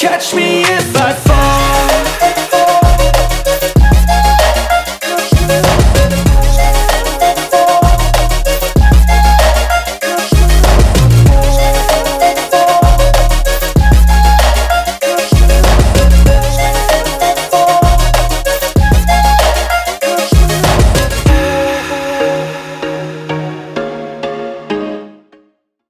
catch me if I fall